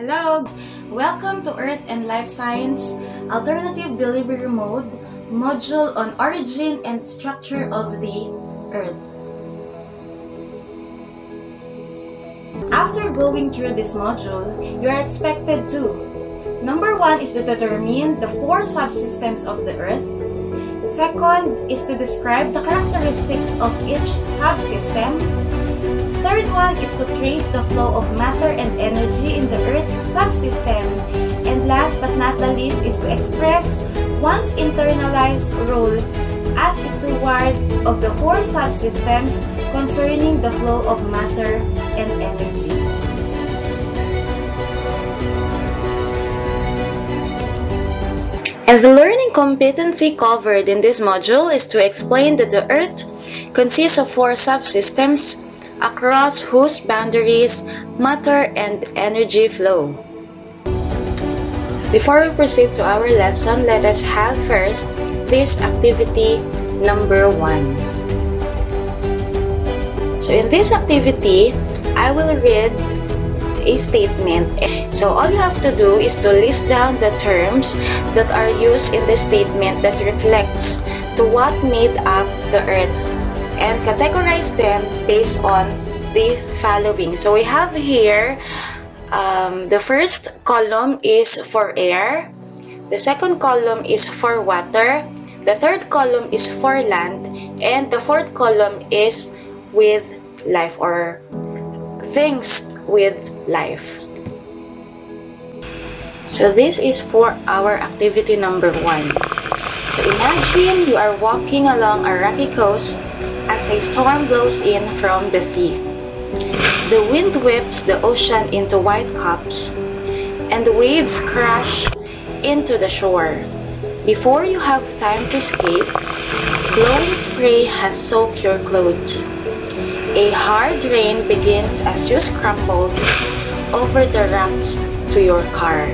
Hello! Welcome to Earth and Life Science Alternative Delivery Mode module on origin and structure of the Earth. After going through this module, you are expected to Number one is to determine the four subsystems of the Earth. Second is to describe the characteristics of each subsystem. Third one is to trace the flow of matter and energy in the Earth's subsystem. And last but not the least is to express one's internalized role as a steward of the four subsystems concerning the flow of matter and energy. And the learning competency covered in this module is to explain that the Earth consists of four subsystems across whose boundaries matter and energy flow. Before we proceed to our lesson, let us have first this activity number one. So in this activity, I will read a statement. So all you have to do is to list down the terms that are used in the statement that reflects to what made up the earth and categorize them based on the following. So we have here um, the first column is for air, the second column is for water, the third column is for land, and the fourth column is with life or things with life. So this is for our activity number one. So imagine you are walking along a rocky coast as a storm blows in from the sea. The wind whips the ocean into white cups, and the waves crash into the shore. Before you have time to escape, blowing spray has soaked your clothes. A hard rain begins as you scramble over the rocks to your car.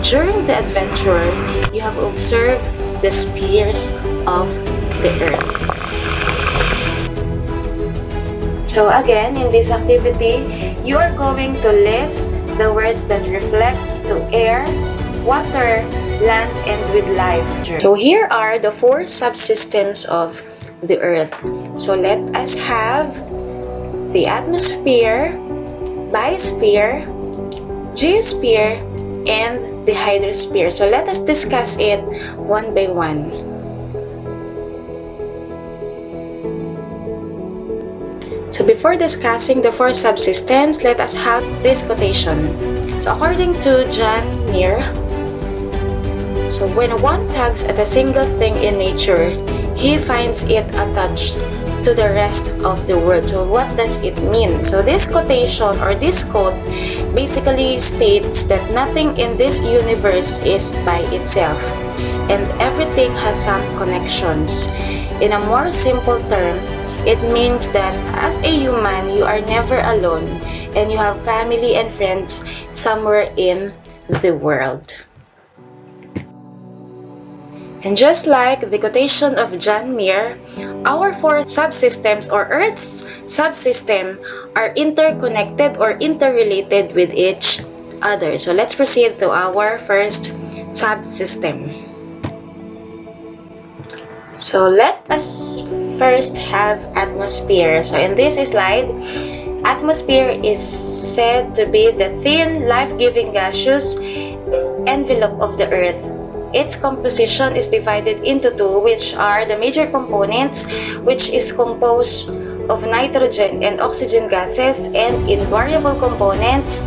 During the adventure, you have observed the spheres of the earth. So again, in this activity, you are going to list the words that reflects to air, water, land, and with life. So here are the four subsystems of the earth. So let us have the atmosphere, biosphere, geosphere, and the hydrosphere. So let us discuss it one by one. So before discussing the four subsystems, let us have this quotation. So according to John Muir, so when one tugs at a single thing in nature, he finds it attached to the rest of the world. So what does it mean? So this quotation or this quote basically states that nothing in this universe is by itself and everything has some connections. In a more simple term, it means that as a human, you are never alone and you have family and friends somewhere in the world. And just like the quotation of John Muir, our four subsystems or Earth's subsystem are interconnected or interrelated with each other. So let's proceed to our first subsystem. So let us first have atmosphere. So in this slide, atmosphere is said to be the thin, life-giving gaseous envelope of the Earth. Its composition is divided into two, which are the major components, which is composed of nitrogen and oxygen gases, and invariable components,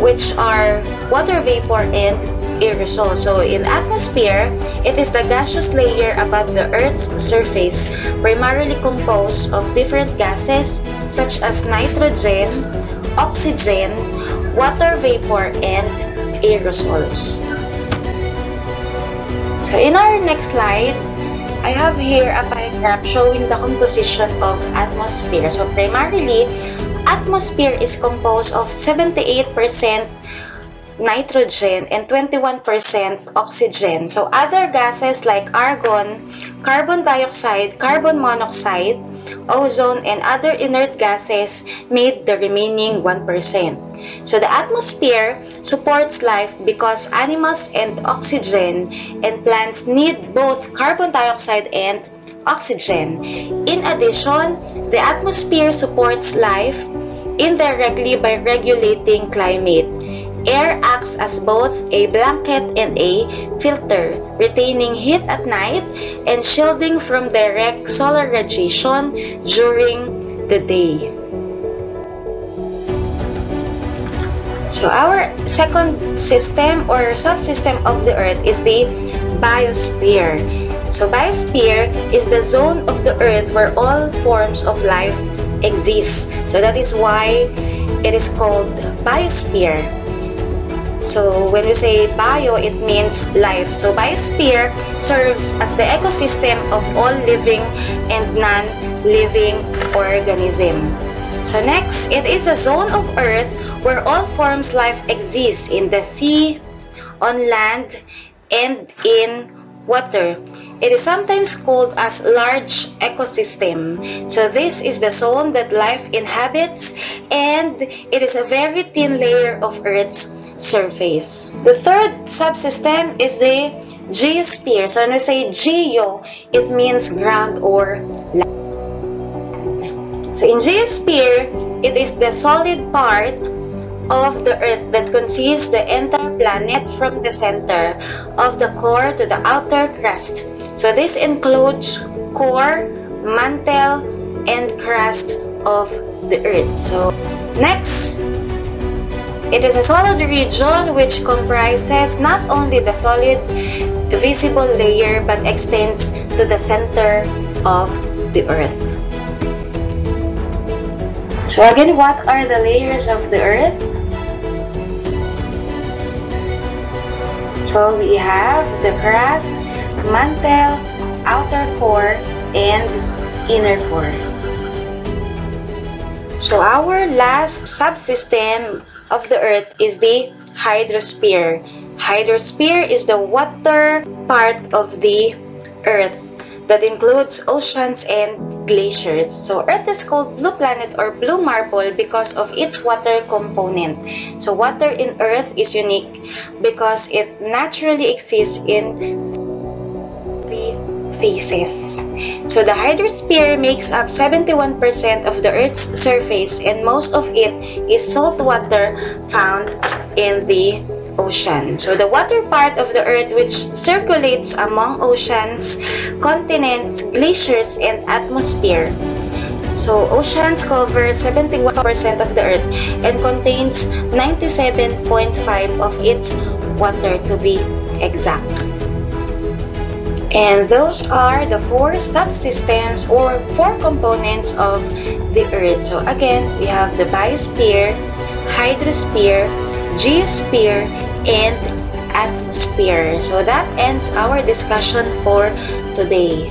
which are water vapor and aerosol. So in atmosphere, it is the gaseous layer above the Earth's surface, primarily composed of different gases such as nitrogen, oxygen, water vapor, and aerosols. So in our next slide, I have here a pie graph showing the composition of atmosphere. So primarily, atmosphere is composed of 78% nitrogen, and 21% oxygen. So other gases like argon, carbon dioxide, carbon monoxide, ozone, and other inert gases made the remaining 1%. So the atmosphere supports life because animals and oxygen and plants need both carbon dioxide and oxygen. In addition, the atmosphere supports life indirectly by regulating climate. Air acts as both a blanket and a filter, retaining heat at night and shielding from direct solar radiation during the day. So our second system or subsystem of the Earth is the biosphere. So biosphere is the zone of the Earth where all forms of life exist. So that is why it is called biosphere. So when we say bio, it means life. So biosphere serves as the ecosystem of all living and non-living organism. So next, it is a zone of Earth where all forms life exists in the sea, on land, and in water. It is sometimes called as large ecosystem. So this is the zone that life inhabits and it is a very thin layer of Earth's surface. The third subsystem is the geosphere. So when we say geo, it means ground or land. So in geosphere, it is the solid part of the Earth that consists the entire planet from the center of the core to the outer crust. So this includes core, mantle, and crust of the Earth. So next, it is a solid region which comprises not only the solid visible layer but extends to the center of the Earth. So again, what are the layers of the Earth? So we have the crust, mantle, outer core, and inner core. So our last subsystem of the Earth is the hydrosphere. Hydrosphere is the water part of the Earth that includes oceans and glaciers. So Earth is called blue planet or blue marble because of its water component. So water in Earth is unique because it naturally exists in phases. So the hydrosphere makes up 71% of the Earth's surface and most of it is salt water found in the ocean. So the water part of the earth which circulates among oceans, continents, glaciers, and atmosphere. So oceans cover 71% of the earth and contains 97.5 of its water to be exact. And those are the four subsystems or four components of the earth. So again, we have the biosphere, hydrosphere, geosphere, and atmosphere. So that ends our discussion for today.